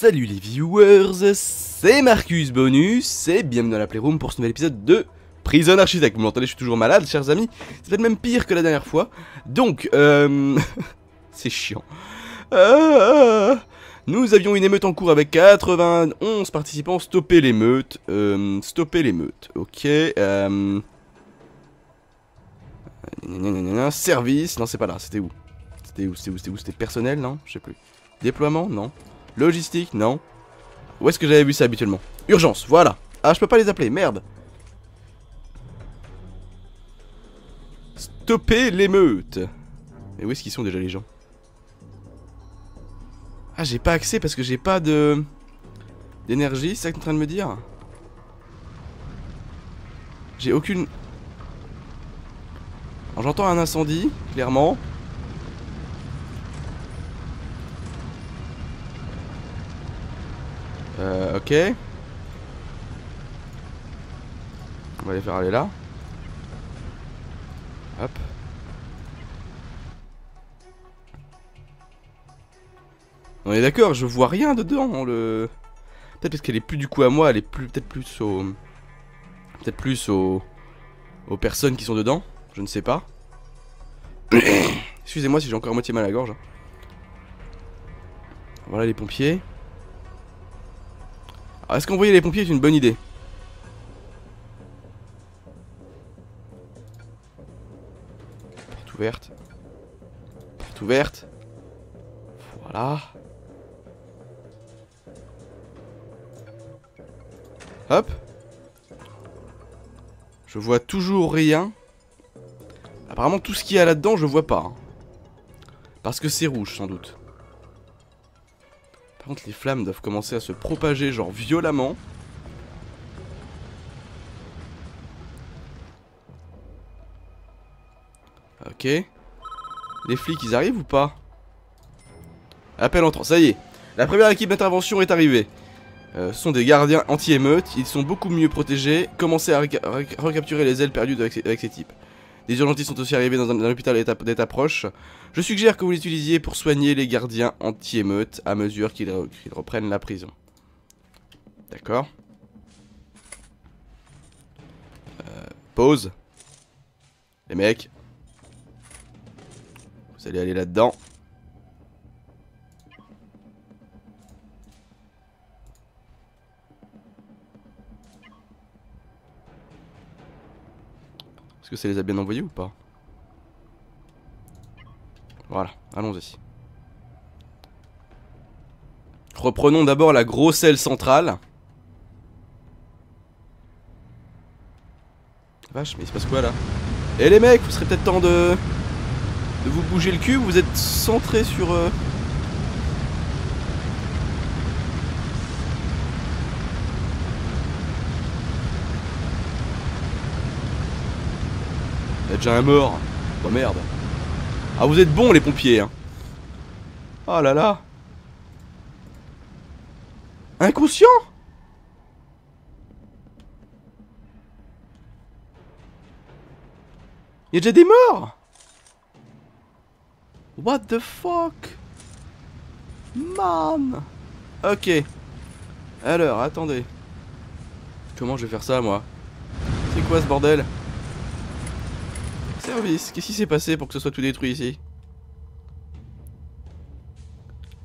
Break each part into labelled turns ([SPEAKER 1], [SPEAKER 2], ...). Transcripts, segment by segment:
[SPEAKER 1] Salut les viewers, c'est Marcus Bonus et bienvenue dans la Playroom pour ce nouvel épisode de Prison Architect. Vous m'entendez, je suis toujours malade, chers amis. C'est peut-être même pire que la dernière fois. Donc, euh... c'est chiant. Euh... Nous avions une émeute en cours avec 91 participants. Stopper l'émeute. Euh... Stopper l'émeute. Ok. Euh... Service. Non, c'est pas là. C'était où? C'était où C'était où C'était où? C'était personnel Non? Je sais plus. Déploiement Non? Logistique Non. Où est-ce que j'avais vu ça habituellement? Urgence, voilà. Ah, je peux pas les appeler, merde. Stopper l'émeute. Et où est-ce qu'ils sont déjà les gens? Ah, j'ai pas accès parce que j'ai pas de... D'énergie, c'est ça que t'es en train de me dire? J'ai aucune... J'entends un incendie, clairement. Euh, ok. On va les faire aller là. Hop. On est d'accord, je vois rien dedans, le... Peut-être parce qu'elle est plus du coup à moi, elle est plus peut-être plus au... Peut-être plus aux... aux personnes qui sont dedans, je ne sais pas. Excusez-moi si j'ai encore moitié mal à la gorge. Voilà les pompiers. Est-ce qu'envoyer les pompiers est une bonne idée Porte ouverte. Porte ouverte. Voilà. Hop. Je vois toujours rien. Apparemment tout ce qu'il y a là-dedans je vois pas. Hein. Parce que c'est rouge sans doute. Contre les flammes doivent commencer à se propager genre violemment. Ok. Les flics ils arrivent ou pas? Appel entrant, ça y est. La première équipe d'intervention est arrivée. Euh, ce sont des gardiens anti-émeute, ils sont beaucoup mieux protégés. Commencez à recapturer les ailes perdues avec ces, types. Des urgentistes sont aussi arrivés dans un, hôpital d'état proche. Je suggère que vous l'utilisiez pour soigner les gardiens anti-émeute à mesure qu'ils reprennent la prison. D'accord. Euh, pause. Les mecs. Vous allez aller là-dedans. Est-ce que ça les a bien envoyés ou pas Voilà, allons-y. Reprenons d'abord la grosse aile centrale. Vache, mais il se passe quoi là Eh les mecs, vous serait peut-être temps de... De vous bouger le cul, vous êtes centré sur... Euh... déjà un mort. Oh merde. Ah vous êtes bons les pompiers hein. Oh là là. Inconscient Il y a déjà des morts What the fuck? Man Ok. Alors, attendez. Comment je vais faire ça, moi? C'est quoi ce bordel? Service, qu'est-ce qui s'est passé pour que ce soit tout détruit ici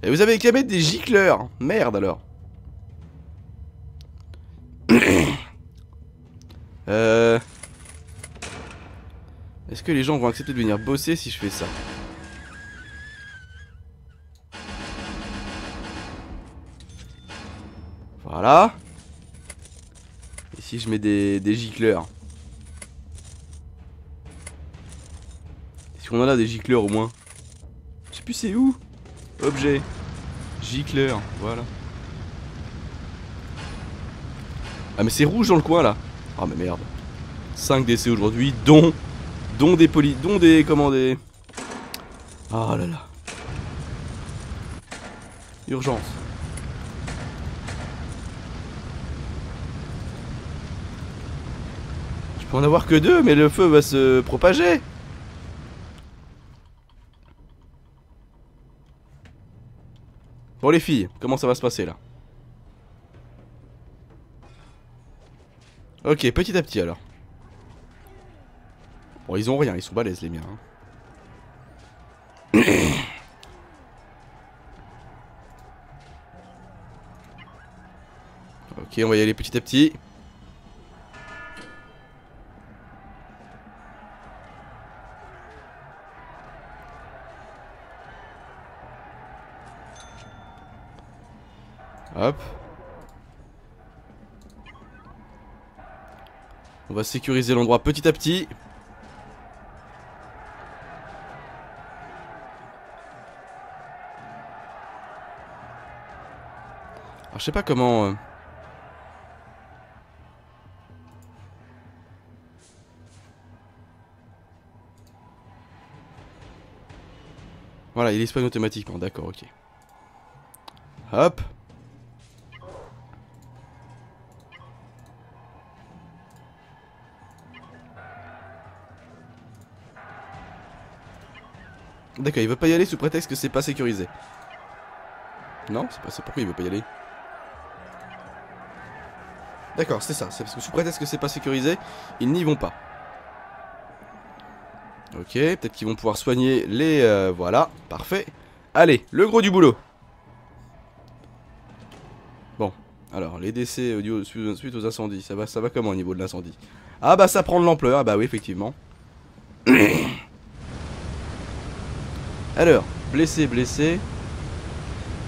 [SPEAKER 1] Et vous avez qu'à des gicleurs. Merde alors. Euh... Est-ce que les gens vont accepter de venir bosser si je fais ça? Voilà. Et si je mets des gicleurs? Qu'on en a des gicleurs au moins. Je sais plus c'est où. Objet. Gicleur, voilà. Ah mais c'est rouge dans le coin là. Ah mais merde. 5 décès aujourd'hui dont Dont des polis Dont des comment des Ah là là. Urgence. Je peux en avoir que deux mais le feu va se propager Bon les filles, comment ça va se passer là? Ok, petit à petit alors. Bon, ils ont rien, ils sont balèzes les miens. Hein. Ok, on va y aller petit à petit. Sécuriser l'endroit petit à petit. Alors je sais pas comment... euh, Voilà, il spawn automatiquement, d'accord, ok. Hop. D'accord, il veut pas y aller sous prétexte que c'est pas sécurisé. Non, c'est pas c'est pourquoi il veut pas y aller? D'accord, c'est ça, c'est parce que sous prétexte que c'est pas sécurisé, ils n'y vont pas. Ok, peut-être qu'ils vont pouvoir soigner les... euh, voilà, parfait. Allez, le gros du boulot. Bon, alors, les décès suite suite aux incendies, ça va, ça va comment au niveau de l'incendie? Ah bah ça prend de l'ampleur, ah bah oui, effectivement. Alors, blessé, blessé.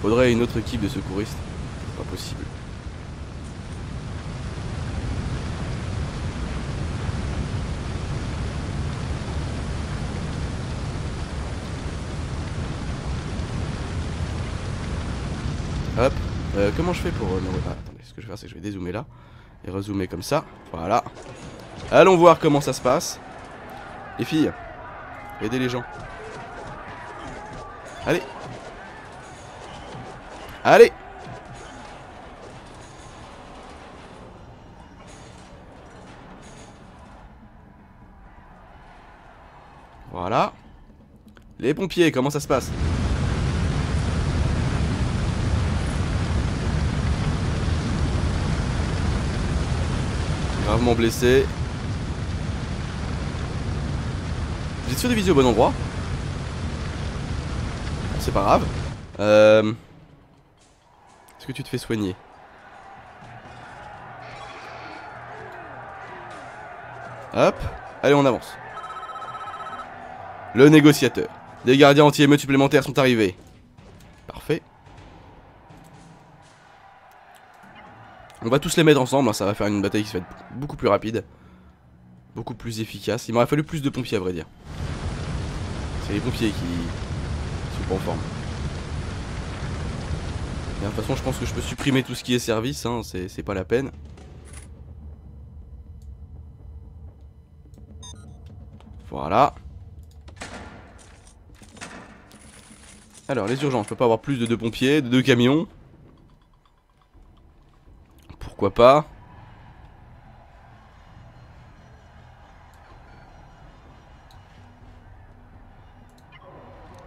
[SPEAKER 1] Faudrait une autre équipe de secouristes. Pas possible. Hop. Euh, comment je fais pour... euh, ah, attendez, ce que je vais faire, c'est que je vais dézoomer là. Et rezoomer comme ça. Voilà. Allons voir comment ça se passe. Les filles, aidez les gens. Allez. Allez. Voilà. Les pompiers, comment ça se passe? Gravement blessé. Vous êtes sûr de viser au bon endroit? C'est pas grave. Euh... Est-ce que tu te fais soigner? Hop. Allez, on avance. Le négociateur. Des gardiens anti-émeutes supplémentaires sont arrivés. Parfait. On va tous les mettre ensemble, hein, ça va faire une bataille qui va être beaucoup plus rapide. Beaucoup plus efficace. Il m'aurait fallu plus de pompiers à vrai dire. C'est les pompiers qui pas en forme. De toute façon, je pense que je peux supprimer tout ce qui est service, hein, c'est c'est pas la peine. Voilà. Alors, les urgences, je peux pas avoir plus de deux pompiers, de deux camions. Pourquoi pas?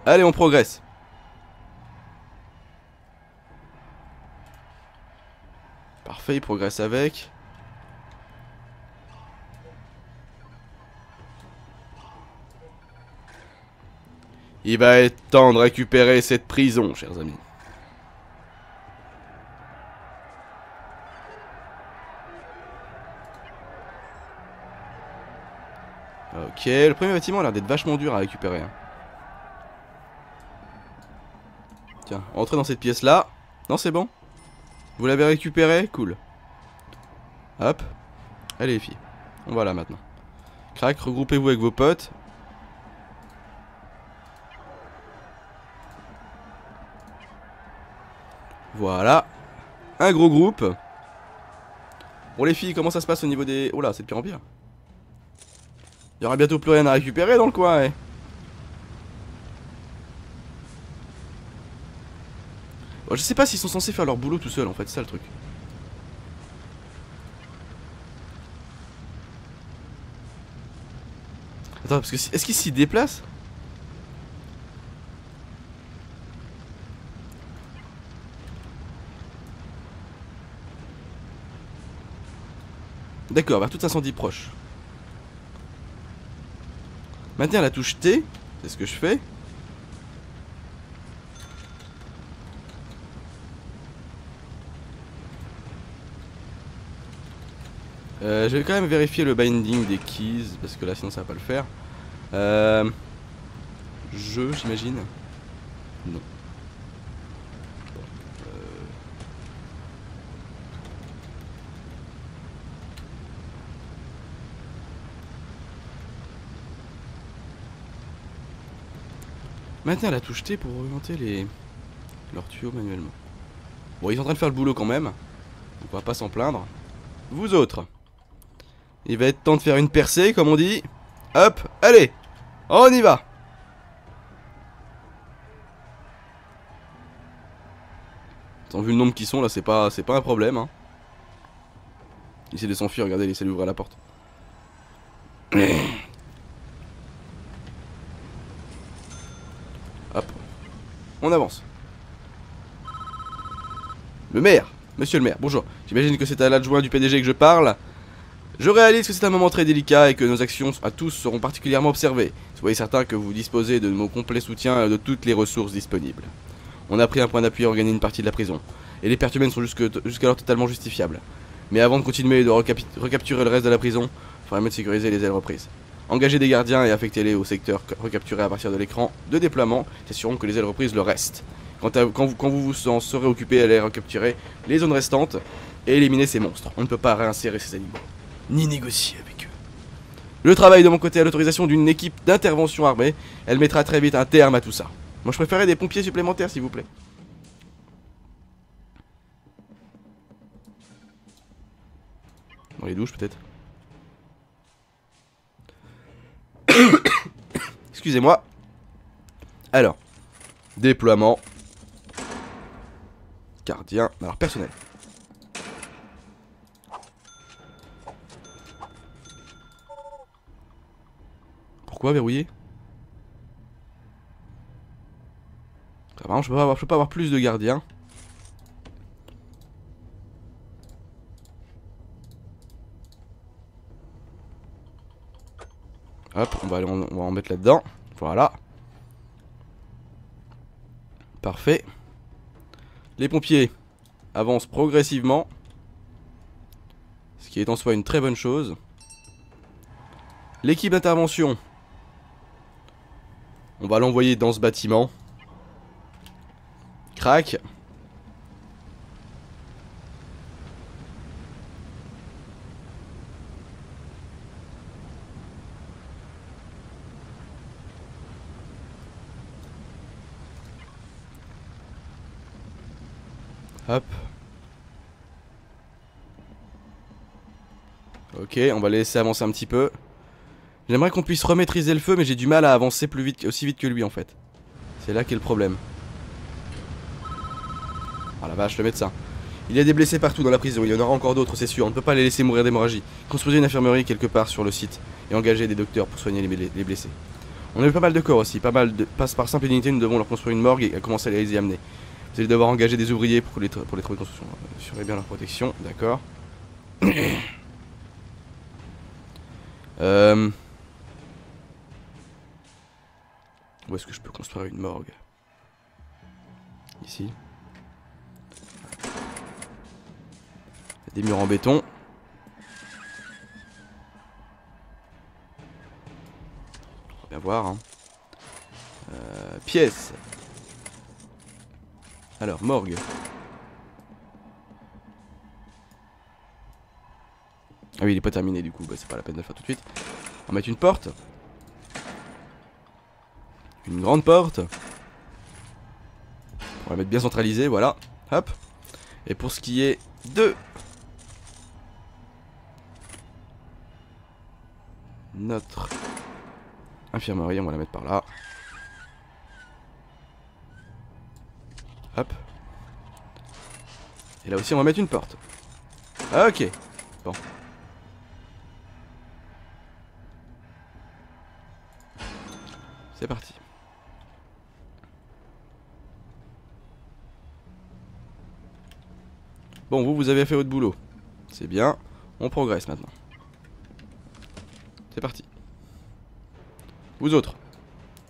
[SPEAKER 1] Allez, on progresse. Parfait, il progresse avec. Il va être temps de récupérer cette prison, chers amis. Ok, le premier bâtiment a l'air d'être vachement dur à récupérer. hein. Tiens, entrez dans cette pièce là. Non, c'est bon Vous l'avez récupéré Cool. Hop. Allez les filles. On va là maintenant. Crac, regroupez-vous avec vos potes. Voilà. Un gros groupe. Bon les filles, comment ça se passe au niveau des... Oh là, c'est de pire en pire. Il y aura bientôt plus rien à récupérer dans le coin, eh. Je sais pas s'ils sont censés faire leur boulot tout seuls en fait, c'est ça le truc. Attends, parce que est-ce qu'ils s'y déplacent? D'accord, vers tout incendie proche. Maintenir la touche T, c'est ce que je fais. Euh, je vais quand même vérifier le binding des keys, parce que là sinon ça va pas le faire. Euh, je, j'imagine. Non. Euh. Maintenir la touche T pour orienter les leurs tuyaux manuellement. Bon, ils sont en train de faire le boulot quand même. On va pas s'en plaindre. Vous autres. Il va être temps de faire une percée, comme on dit. Hop, allez, on y va. Tant vu le nombre qui sont là, c'est pas, c'est pas un problème. Hein. Il essaie de s'enfuir, regardez, il essaie d'ouvrir la porte. Hop, on avance. Le maire, monsieur le maire, bonjour. J'imagine que c'est à l'adjoint du PDG que je parle. Je réalise que c'est un moment très délicat et que nos actions à tous seront particulièrement observées. Soyez certain que vous disposez de mon complet soutien et de toutes les ressources disponibles. On a pris un point d'appui à organiser une partie de la prison, et les pertes humaines sont jusqu'alors totalement justifiables. Mais avant de continuer de recapturer le reste de la prison, il faudrait mieux sécuriser les ailes reprises. Engagez des gardiens et affectez-les au secteur recapturé à partir de l'écran de déploiement, assurons que les ailes reprises le restent. Quand, vous, quand vous vous en serez occupé à les recapturer, les zones restantes, et éliminer ces monstres. On ne peut pas réinsérer ces animaux ni négocier avec eux. Le travail de mon côté à l'autorisation d'une équipe d'intervention armée, elle mettra très vite un terme à tout ça. Moi je préférais des pompiers supplémentaires s'il vous plaît. Dans les douches peut-être. Excusez-moi. Alors, déploiement. Gardien. Alors personnel. Pourquoi verrouiller? Je peux, pas avoir, je peux pas avoir plus de gardiens. Hop, on va, aller, on va en mettre là-dedans. Voilà. Parfait. Les pompiers avancent progressivement. Ce qui est en soi une très bonne chose. L'équipe d'intervention on va l'envoyer dans ce bâtiment. Crac. Hop. Ok, on va laisser avancer un petit peu. J'aimerais qu'on puisse remaîtriser le feu, mais j'ai du mal à avancer plus vite, aussi vite que lui en fait. C'est là qu'est le problème. Oh la vache, le médecin. Il y a des blessés partout dans la prison, il y en aura encore d'autres, c'est sûr. On ne peut pas les laisser mourir d'hémorragie. Construisez une infirmerie quelque part sur le site et engagez des docteurs pour soigner les, blessés. On a eu pas mal de corps aussi, pas mal de. Passe par simple unité, nous devons leur construire une morgue et commencer à les y amener. Vous allez devoir engager des ouvriers pour les, pour les de construction. Assurez bien leur protection, d'accord. euh. Où est-ce que je peux construire une morgue? Ici. Des murs en béton. On va bien voir. Hein. Euh, pièce. Alors, morgue. Ah oui, il est pas terminé du coup, bah, c'est pas la peine de le faire tout de suite. On va mettre une porte. Une grande porte. On va mettre bien centralisé, voilà. Hop. Et pour ce qui est de... Notre infirmerie, on va la mettre par là. Hop. Et là aussi, on va mettre une porte. Ok. Bon. C'est parti. Bon, vous, vous avez fait votre boulot. C'est bien. On progresse maintenant. C'est parti. Vous autres,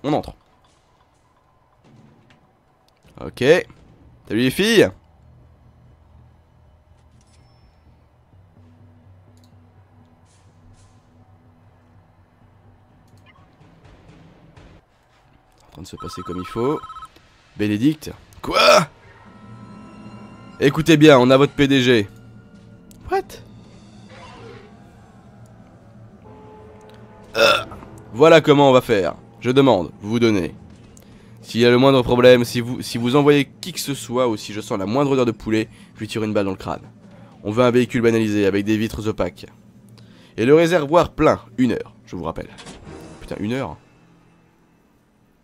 [SPEAKER 1] on entre. Ok. Salut les filles En train de se passer comme il faut. Bénédicte. Quoi? Écoutez bien, on a votre PDG. What? Euh, Voilà comment on va faire. Je demande, vous vous donnez. S'il y a le moindre problème, si vous, si vous envoyez qui que ce soit ou si je sens la moindre odeur de poulet, je lui tire une balle dans le crâne. On veut un véhicule banalisé avec des vitres opaques. Et le réservoir plein, une heure, je vous rappelle. Putain, une heure?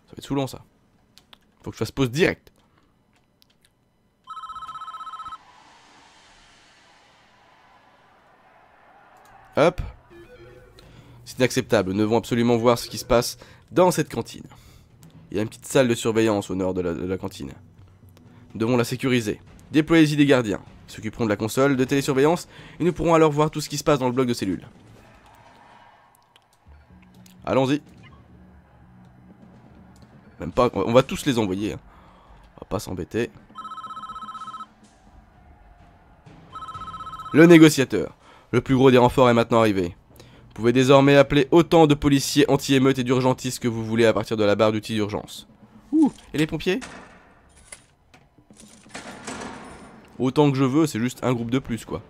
[SPEAKER 1] Ça va être saoulant ça. Faut que je fasse pause direct. Hop. C'est inacceptable, nous devons absolument voir ce qui se passe dans cette cantine. Il y a une petite salle de surveillance au nord de la, cantine. Nous devons la sécuriser. Déployez-y des gardiens. Ils s'occuperont de la console de télésurveillance et nous pourrons alors voir tout ce qui se passe dans le bloc de cellules. Allons-y. Même pas, on va tous les envoyer. hein. On va pas s'embêter. Le négociateur. Le plus gros des renforts est maintenant arrivé. Vous pouvez désormais appeler autant de policiers anti-émeutes et d'urgentistes que vous voulez à partir de la barre d'outils d'urgence. Ouh, et les pompiers? Autant que je veux, c'est juste un groupe de plus, quoi.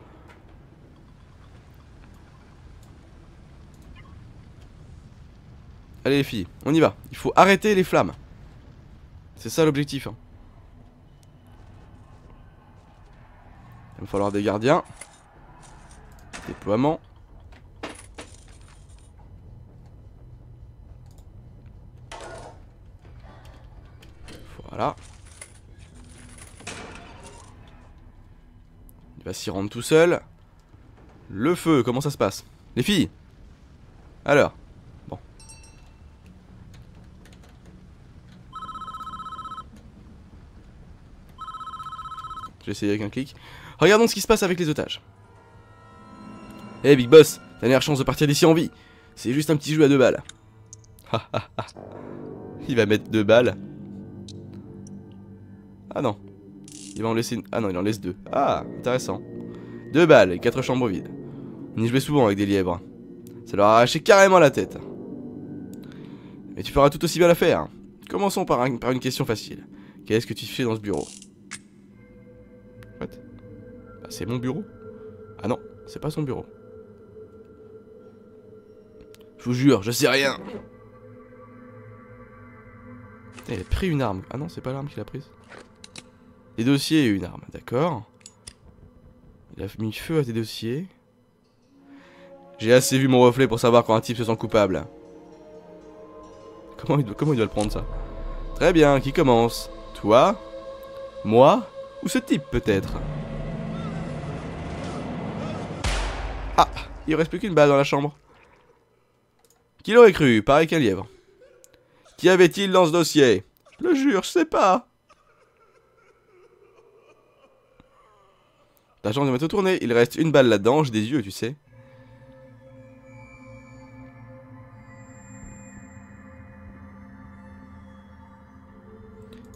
[SPEAKER 1] Allez les filles, on y va. Il faut arrêter les flammes. C'est ça l'objectif. hein. Il va falloir des gardiens. Déploiement. Voilà. Il va s'y rendre tout seul. Le feu, comment ça se passe? Les filles Alors Bon. J'ai essayé avec un clic. Regardons ce qui se passe avec les otages. Eh hey, Big Boss, dernière chance de partir d'ici en vie. C'est juste un petit jeu à deux balles. Il va mettre deux balles. Ah non. Il va en laisser une... Ah non, il en laisse deux. Ah, intéressant. Deux balles et quatre chambres vides. On y jouait souvent avec des lièvres. Ça leur a arraché carrément la tête. Mais tu feras tout aussi bien l'affaire. Commençons par, par une question facile. Qu'est-ce que tu fais dans ce bureau? What? Bah, C'est mon bureau Ah non, c'est pas son bureau. Je vous jure, je sais rien. Il a pris une arme. Ah non, c'est pas l'arme qu'il a prise. Des dossiers et une arme, d'accord. Il a mis feu à tes dossiers. J'ai assez vu mon reflet pour savoir quand un type se sent coupable. Comment il doit, comment il doit le prendre ça? Très bien, qui commence? Toi? Moi? Ou ce type peut-être? Ah Il reste plus qu'une balle dans la chambre. Qui l'aurait cru Pareil qu'un lièvre. Qui avait-il dans ce dossier? Je le jure, je sais pas. Ta jambe va tout tourner, il reste une balle là-dedans, j'ai des yeux, tu sais.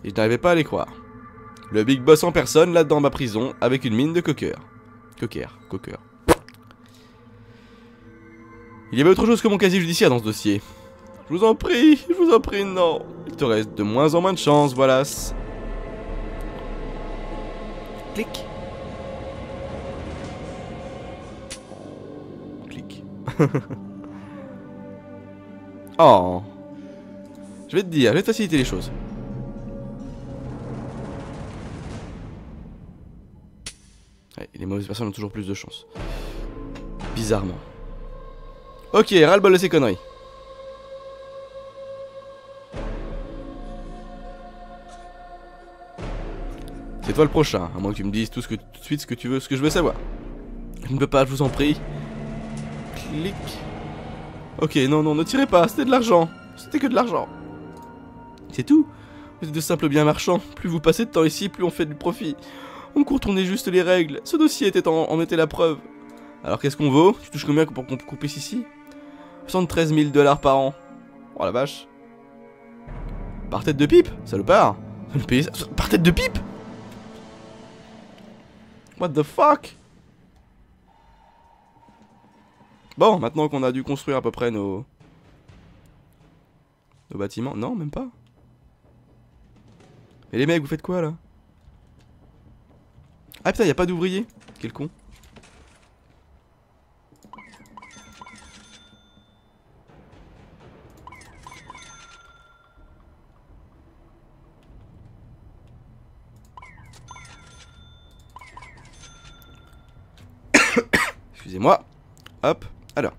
[SPEAKER 1] Et je n'arrivais pas à les croire. Le big boss en personne, là dans ma prison, avec une mine de coqueur. Coqueur, coqueur. Il y avait autre chose que mon casier judiciaire dans ce dossier. Je vous en prie, je vous en prie, non. Il te reste de moins en moins de chance, voilà. Clic. Clic. oh. Je vais te dire, je vais te faciliter les choses. Les mauvaises personnes ont toujours plus de chance. Bizarrement. Ok, ras-le-bol de ces conneries. C'est toi le prochain, à moins que tu me dises tout, ce que, tout de suite ce que tu veux, ce que je veux savoir. Je ne peux pas, je vous en prie. Clic. Ok, non, non, ne tirez pas, c'était de l'argent. C'était que de l'argent. C'est tout. Vous êtes de simples biens marchands. Plus vous passez de temps ici, plus on fait du profit. On contournait juste les règles. Ce dossier était en, était la preuve. Alors qu'est-ce qu'on vaut? Tu touches combien pour qu'on coupe ici? 73 000 dollars par an. Oh la vache. Par tête de pipe Salopard Le. Par tête de pipe What the fuck? Bon, maintenant qu'on a dû construire à peu près nos... Nos bâtiments... Non, même pas. Mais les mecs, vous faites quoi, là? Ah putain, y a pas d'ouvrier Quel con. Excusez-moi. Hop, alors.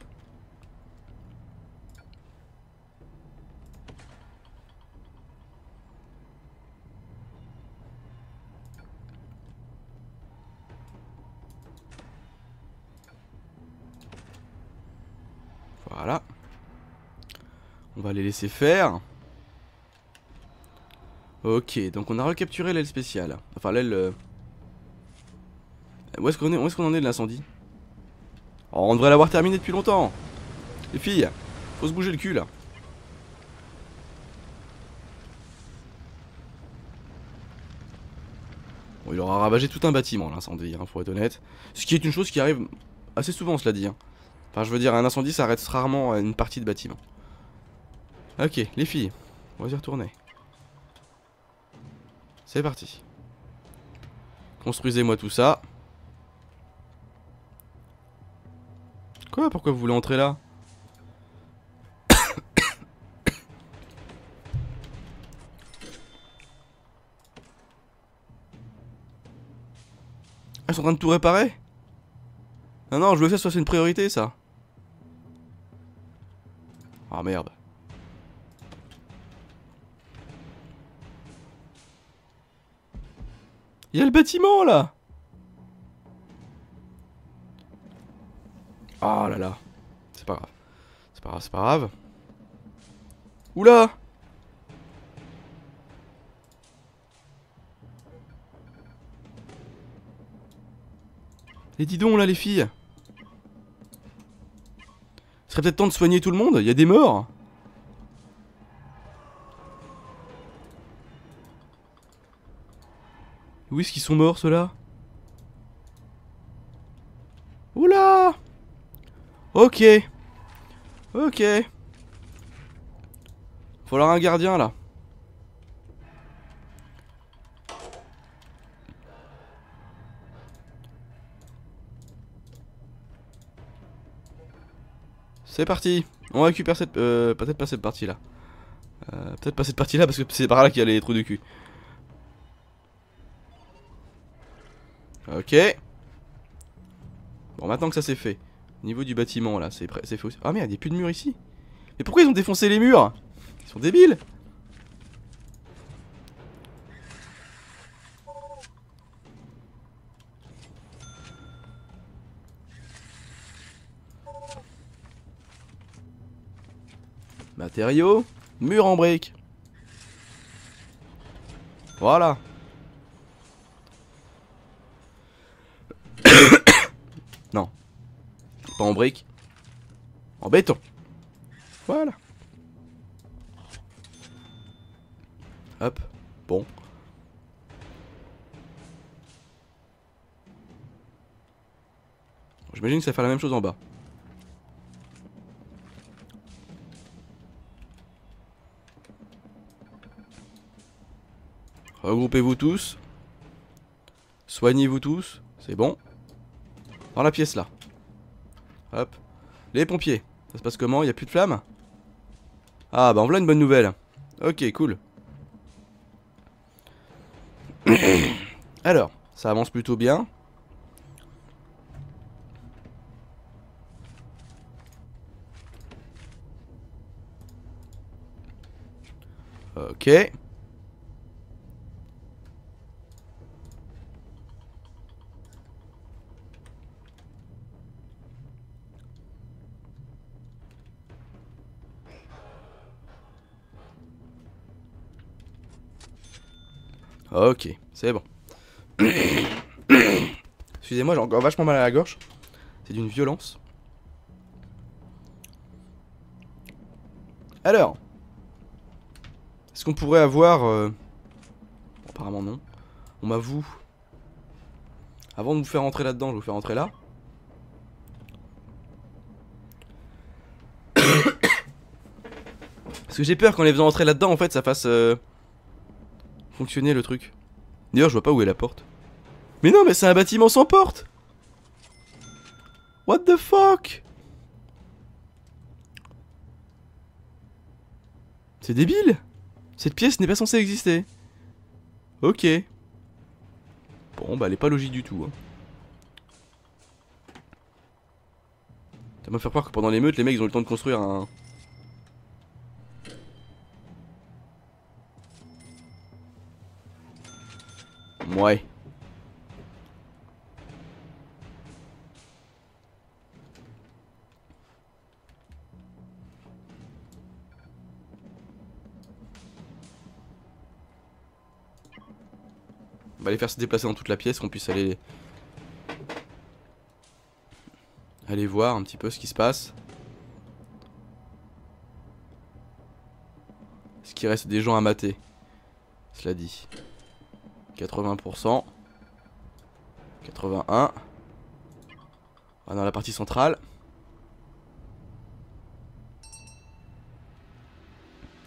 [SPEAKER 1] Voilà. On va les laisser faire. Ok, donc on a recapturé l'aile spéciale. Enfin l'aile... Euh, où est-ce qu'on est, est, en est de l'incendie? On devrait l'avoir terminé depuis longtemps. Les filles, faut se bouger le cul là. Bon, il aura ravagé tout un bâtiment l'incendie, hein, faut être honnête. Ce qui est une chose qui arrive assez souvent, cela dit. Hein. Enfin, je veux dire, un incendie, ça arrête rarement une partie de bâtiment. Ok, les filles, on va y retourner. C'est parti. Construisez-moi tout ça. Quoi Pourquoi vous voulez entrer là Ils sont en train de tout réparer Non, non, je veux que ça soit une priorité, ça. Ah merde. Il y a le bâtiment là Oh là là. C'est pas grave. C'est pas grave, c'est pas grave. Oula Et dis donc là les filles Ce serait peut-être temps de soigner tout le monde, il y a des morts Où est-ce qu'ils sont morts ceux-là? Oula Ok Ok Faut avoir un gardien là C'est parti On récupère cette... Euh, peut-être pas cette partie là. Euh, peut-être pas cette partie là parce que c'est par là qu'il y a les trous de cul. Ok. Bon, maintenant que ça c'est fait. Niveau du bâtiment là, c'est fait aussi. Ah merde, il n'y a plus de mur ici. Mais pourquoi ils ont défoncé les murs? Ils sont débiles Matériaux, mur en briques. Voilà. non. Pas en briques. En béton. Voilà. Hop. Bon. J'imagine que ça fait la même chose en bas. Regroupez-vous tous. Soignez-vous tous. C'est bon. Dans la pièce là. Hop. Les pompiers. Ça se passe comment? Il a plus de flammes? Ah bah voilà une bonne nouvelle. Ok, cool. Alors, ça avance plutôt bien. Ok. Ok, c'est bon. Excusez-moi, j'ai encore vachement mal à la gorge. C'est d'une violence. Alors. Est-ce qu'on pourrait avoir... euh, Apparemment non. On m'avoue. Avant de vous faire rentrer là-dedans, je vous fais rentrer là. Parce que j'ai peur qu'en les faisant rentrer là-dedans, en fait, ça fasse... euh, Fonctionner le truc. D'ailleurs, je vois pas où est la porte. Mais non, mais c'est un bâtiment sans porte What the fuck C'est débile Cette pièce n'est pas censée exister. Ok. Bon, bah elle est pas logique du tout. Ça m'a fait croire que pendant l'émeute, les mecs ils ont eu le temps de construire un... Ouais. On va les faire se déplacer dans toute la pièce, qu'on puisse aller... Aller voir un petit peu ce qui se passe. Est-ce qu'il reste des gens à mater Cela dit. 80%. 81. Ah, dans la partie centrale.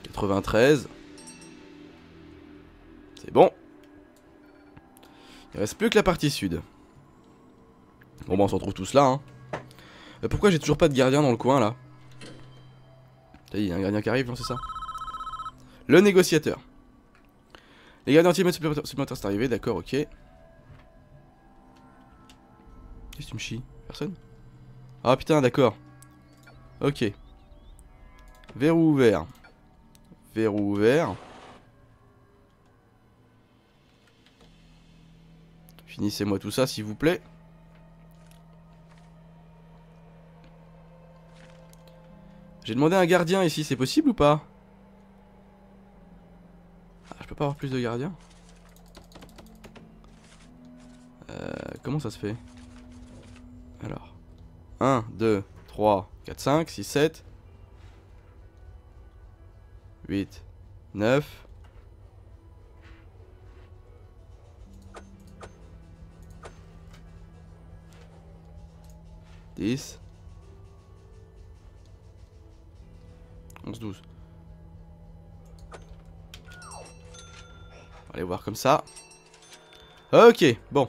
[SPEAKER 1] 93. C'est bon. Il reste plus que la partie sud. Bon bah on se retrouve tous là hein. Euh, pourquoi j'ai toujours pas de gardien dans le coin là? Il y a un gardien qui arrive, non c'est ça? Le négociateur. Les gardiens anti supplémentaires supplémentaires sont arrivés, d'accord, ok. Qu'est-ce que tu me chies? Personne? Ah putain, d'accord. Ok. Verrou ouvert? Verrou ouvert. Finissez-moi tout ça, s'il vous plaît. J'ai demandé un gardien ici, c'est possible ou pas? Peux pas avoir plus de gardiens. Euh, Comment ça se fait? Alors. 1, 2, 3, 4, 5, 6, 7, 8, 9, 10 11, 12 Aller voir comme ça. Ok, bon.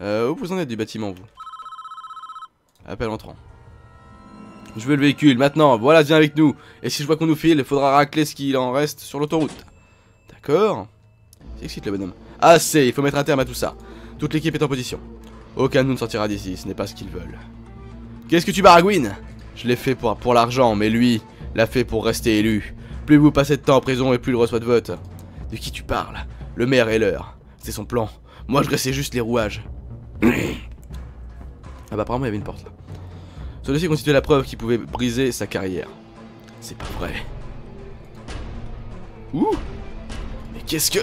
[SPEAKER 1] Euh, Où vous en êtes du bâtiment vous? Appel entrant. Je veux le véhicule, maintenant, voilà, viens avec nous. Et si je vois qu'on nous file, il faudra racler ce qu'il en reste sur l'autoroute. D'accord? C'est excite le bonhomme. Assez, il faut mettre un terme à tout ça. Toute l'équipe est en position. Aucun de nous ne sortira d'ici, ce n'est pas ce qu'ils veulent. Qu'est-ce que tu baragouines Je l'ai fait pour, l'argent, mais lui l'a fait pour rester élu. Plus vous passez de temps en prison et plus il reçoit de votes. De qui tu parles? Le maire est l'heure. C'est son plan. Moi je restais juste les rouages. ah bah apparemment il y avait une porte là. Ce dossier constituait la preuve qui pouvait briser sa carrière. C'est pas vrai. Ouh Mais qu'est-ce que...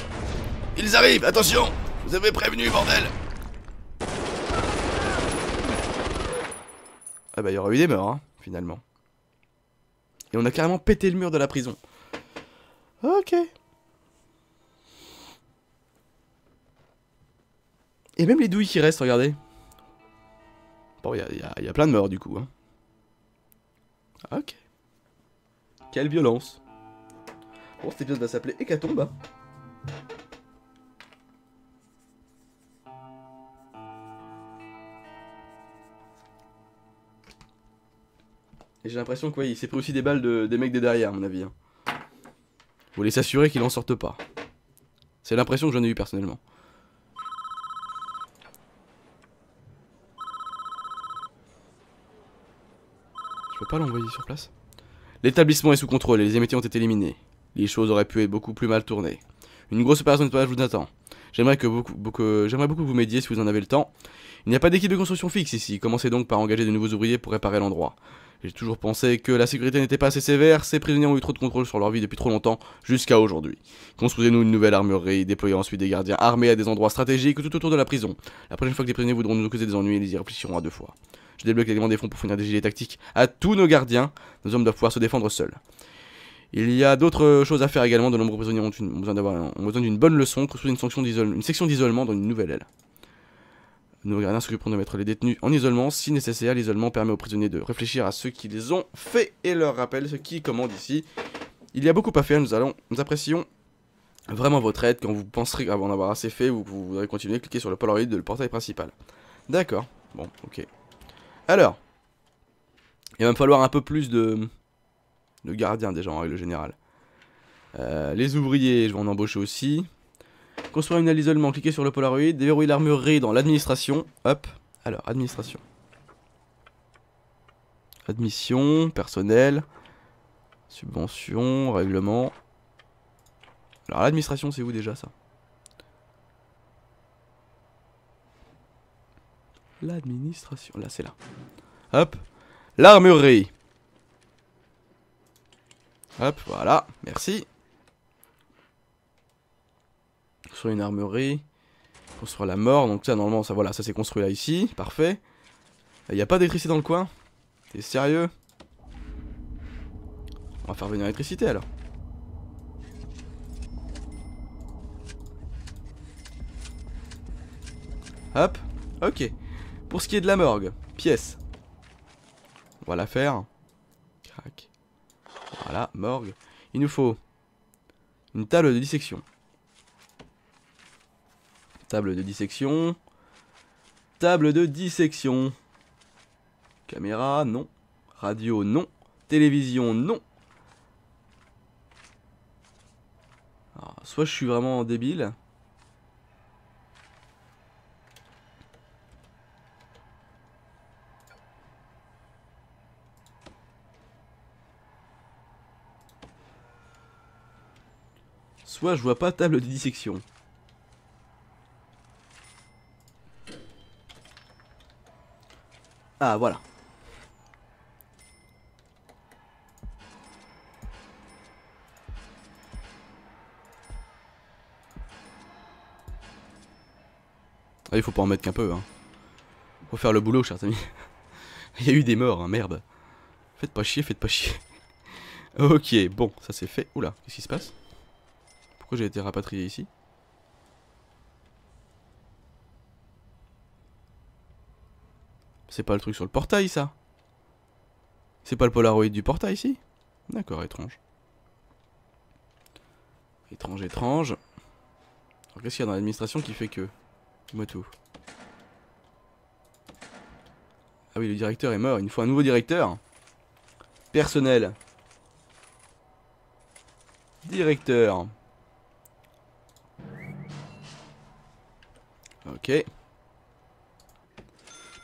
[SPEAKER 1] Ils arrivent, attention Vous avez prévenu, bordel Ah bah il y aura eu des morts, hein, finalement. Et on a carrément pété le mur de la prison. Ok. Et même les douilles qui restent, regardez. Bon, il y, a, plein de morts du coup. Hein. Ok. Quelle violence. Bon, cet épisode va s'appeler Hécatombe. Hein. Et j'ai l'impression qu'il s'est pris aussi des balles de, des mecs des derrière, à mon avis. Hein. Voulait s'assurer qu'il en sorte pas. C'est l'impression que j'en ai eu personnellement. Sur place L'établissement est sous contrôle et les émetteurs ont été éliminés. Les choses auraient pu être beaucoup plus mal tournées. Une grosse opération de nettoyage vous attend. J'aimerais que beaucoup, beaucoup, j'aimerais beaucoup que vous m'aidiez si vous en avez le temps. Il n'y a pas d'équipe de construction fixe ici. Commencez donc par engager de nouveaux ouvriers pour réparer l'endroit. J'ai toujours pensé que la sécurité n'était pas assez sévère, ces prisonniers ont eu trop de contrôle sur leur vie depuis trop longtemps, jusqu'à aujourd'hui. Construisez-nous une nouvelle armurerie, déployez ensuite des gardiens armés à des endroits stratégiques tout autour de la prison. La prochaine fois que les prisonniers voudront nous causer des ennuis, ils y réfléchiront à deux fois. Je débloque également des fonds pour fournir des gilets tactiques à tous nos gardiens. Nos hommes doivent pouvoir se défendre seuls. Il y a d'autres choses à faire également. De nombreux prisonniers ont, une, besoin d'avoir besoin d'une bonne leçon. Construire une, une section d'isolement dans une nouvelle aile. Nos gardiens s'occuperont de mettre les détenus en isolement. Si nécessaire, l'isolement permet aux prisonniers de réfléchir à ceux qui les ont fait et leur rappelle ce qui commande ici. Il y a beaucoup à faire. Nous allons, nous apprécions vraiment votre aide. Quand vous penserez en avoir assez fait ou que vous voudrez continuer, cliquez sur le Polaroid de le portail principal. D'accord. Bon, ok. Alors, il va me falloir un peu plus de le gardien déjà en règle générale. Euh, les ouvriers, je vais en embaucher aussi. Construire une aile d'isolement, cliquez sur le Polaroid. Déverrouiller l'armurerie dans l'administration. Hop. Alors, administration. Admission, personnel, subvention, règlement. Alors, l'administration, c'est où déjà ça? L'administration, là, c'est là. Hop. L'armurerie. Hop, voilà, merci. Construire une armerie. Construire la mort, donc ça normalement ça voilà, ça s'est construit là ici, parfait. Il n'y a pas d'électricité dans le coin T'es sérieux? On va faire venir l'électricité alors. Hop, ok. Pour ce qui est de la morgue, pièce. On va la faire. Voilà, morgue. Il nous faut une table de dissection. Table de dissection. Table de dissection. Caméra, non. Radio, non. Télévision, non. soit je suis vraiment débile. Soit je vois pas table de dissection. Ah, voilà. Ah, il faut pas en mettre qu'un peu, hein. Faut faire le boulot, chers amis. il y a eu des morts, hein, merde. Faites pas chier, faites pas chier. ok, bon, ça c'est fait. Oula, qu'est-ce qui se passe? Pourquoi j'ai été rapatrié ici C'est pas le truc sur le portail ça C'est pas le Polaroid du portail ici D'accord, étrange. Étrange, étrange. Alors qu'est-ce qu'il y a dans l'administration qui fait que Dis-moi tout? Ah oui, le directeur est mort, il nous faut un nouveau directeur. Personnel. Directeur. Ok.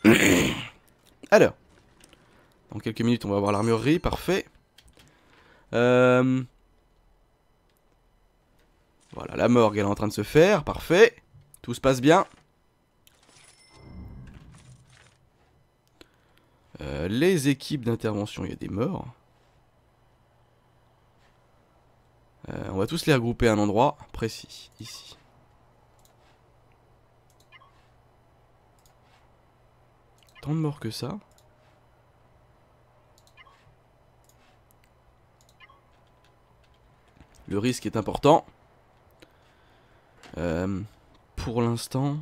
[SPEAKER 1] Alors. Dans quelques minutes, on va avoir l'armurerie. Parfait. Euh... Voilà, la morgue, elle est en train de se faire. Parfait. Tout se passe bien. Euh, les équipes d'intervention, il y a des morts. Euh, on va tous les regrouper à un endroit précis, ici. De morts que ça. Le risque est important. Euh, pour l'instant...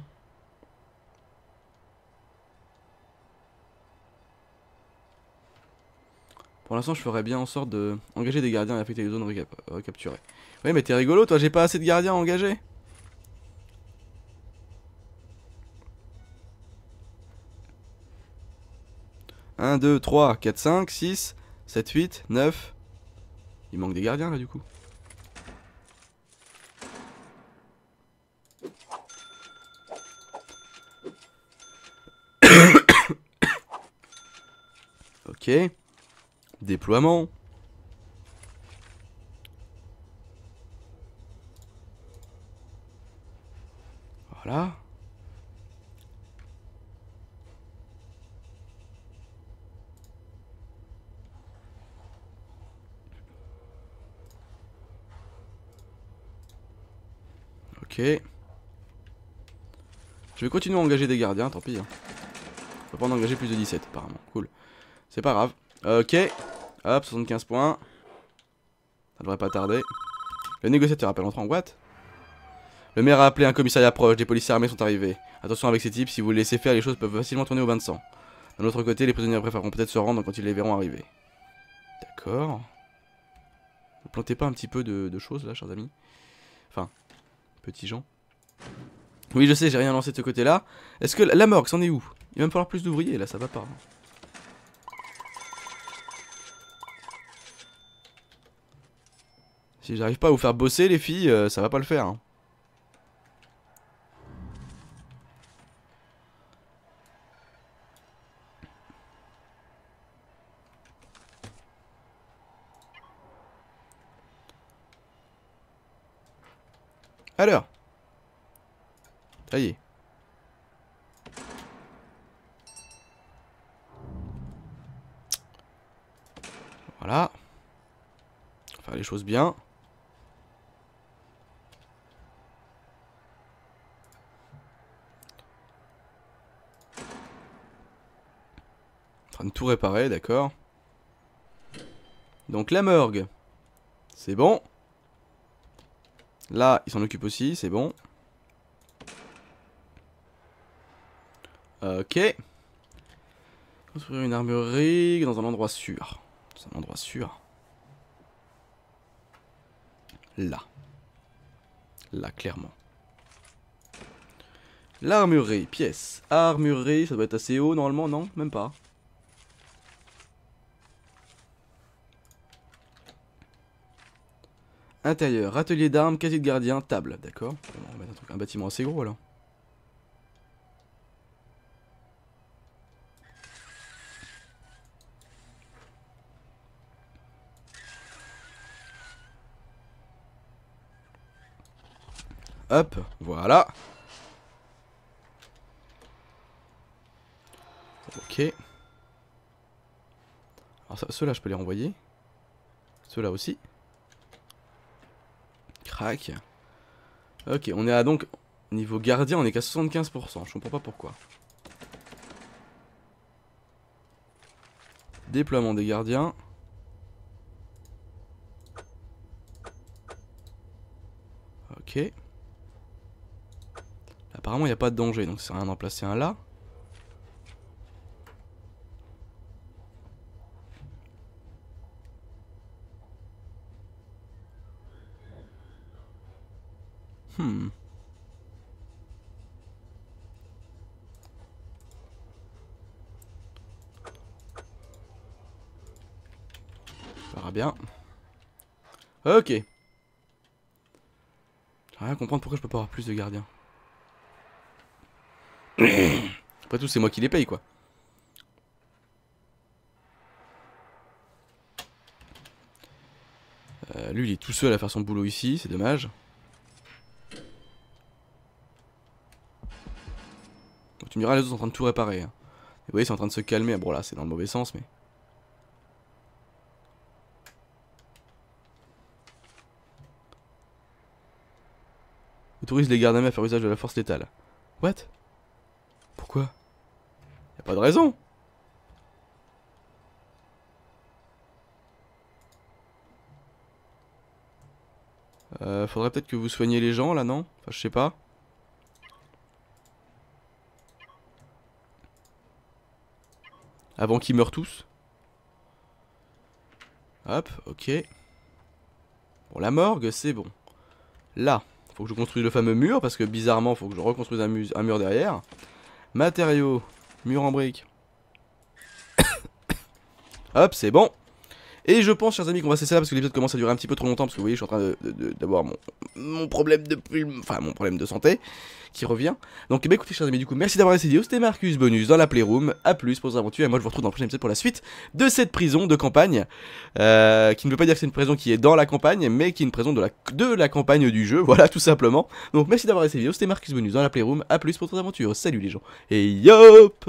[SPEAKER 1] Pour l'instant, je ferais bien en sorte de engager des gardiens et affecter les zones recapturées. Oui, mais t'es rigolo, toi, j'ai pas assez de gardiens engagés. 1, 2, 3, 4, 5, 6, 7, 8, 9. Il manque des gardiens là du coup. ok. Déploiement. Voilà. Ok. Je vais continuer à engager des gardiens, tant pis. Hein. peut pas en engager plus de 17 apparemment. Cool. C'est pas grave. Ok. Hop, 75 points. Ça devrait pas tarder. Le négociateur appelle entrant. What Le maire a appelé un commissariat proche. Des policiers armés sont arrivés. Attention avec ces types, si vous les laissez faire, les choses peuvent facilement tourner au bain de sang. D'un autre côté, les prisonniers préféreront peut-être se rendre quand ils les verront arriver. D'accord. Ne plantez pas un petit peu de, de choses là, chers amis Enfin, petits gens. Oui, je sais, j'ai rien lancé de ce côté-là. Est-ce que la morgue, c'en est où? Il va me falloir plus d'ouvriers, là, ça va pas. Si j'arrive pas à vous faire bosser, les filles, euh, ça va pas le faire. Hein. Alors ça y est. Voilà. Faire les choses bien. En train de tout réparer, d'accord. Donc la morgue. C'est bon. Là, il s'en occupe aussi, c'est bon. Ok. Construire une armurerie dans un endroit sûr. Dans un endroit sûr. Là. Là, clairement. L'armurerie, pièce. Armurerie, ça doit être assez haut normalement, non? Même pas. Intérieur, atelier d'armes, casier de gardien, table, d'accord. On va mettre un, truc, un bâtiment assez gros alors. Hop, voilà. Ok. Alors ceux-là, je peux les renvoyer. Ceux-là aussi. Ok, on est à donc... Niveau gardien, on est qu'à 75%. Je comprends pas pourquoi. Déploiement des gardiens. Ok. Apparemment, il n'y a pas de danger, donc c'est rien d'en placer un là. Hmm. Ça va bien. Ok. J'ai rien comprendre pourquoi je peux pas avoir plus de gardiens. Après tout, c'est moi qui les paye, quoi. Euh, lui, il est tout seul à faire son boulot ici, c'est dommage. Tu me diras, les autres sont en train de tout réparer. Vous voyez, c'est en train de se calmer. Bon, là, c'est dans le mauvais sens, mais... Autorise les gardes à faire usage de la force létale. What? Pourquoi? Y'a pas de raison Euh, faudrait peut-être que vous soigniez les gens là, non? Enfin, je sais pas. Avant qu'ils meurent tous. Hop, ok. Bon, la morgue, c'est bon. Là, faut que je construise le fameux mur, parce que bizarrement, faut que je reconstruise un, mur derrière. Matériaux, mur en briques. Hop, c'est bon. Et je pense, chers amis, qu'on va cesser là parce que l'épisode commence à durer un petit peu trop longtemps. Parce que vous voyez, je suis en train d'avoir mon, problème de enfin mon problème de santé qui revient. Donc, bah écoutez, chers amis, du coup, merci d'avoir essayé. C'était Marcus Bonus dans la Playroom. A plus pour vos aventures. Et moi, je vous retrouve dans le prochain épisode pour la suite de cette prison de campagne. Euh, qui ne veut pas dire que c'est une prison qui est dans la campagne, mais qui est une prison de la, de la campagne du jeu. Voilà, tout simplement. Donc, merci d'avoir essayé. C'était Marcus Bonus dans la Playroom. A plus pour vos aventures. Salut les gens. Et yop